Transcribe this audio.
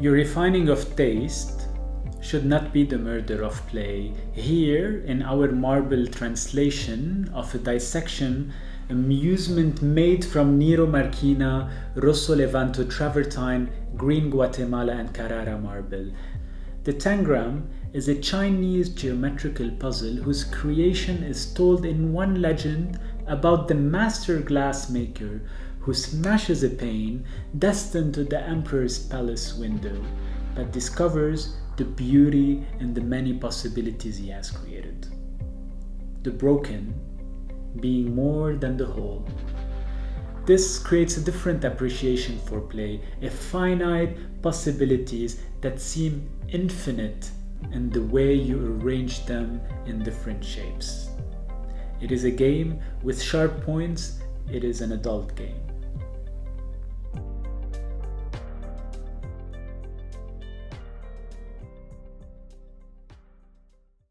Your refining of taste should not be the murder of play. Here, in our marble translation of a dissection, amusement made from Nero Marquina, Rosso Levanto Travertine, Green Guatemala, and Carrara marble. The tangram is a Chinese geometrical puzzle whose creation is told in one legend about the master glassmaker who smashes a pane destined to the emperor's palace window, but discovers the beauty and the many possibilities he has created. The broken being more than the whole. This creates a different appreciation for play, a finite possibilities that seem infinite in the way you arrange them in different shapes. It is a game with sharp points, it is an adult game.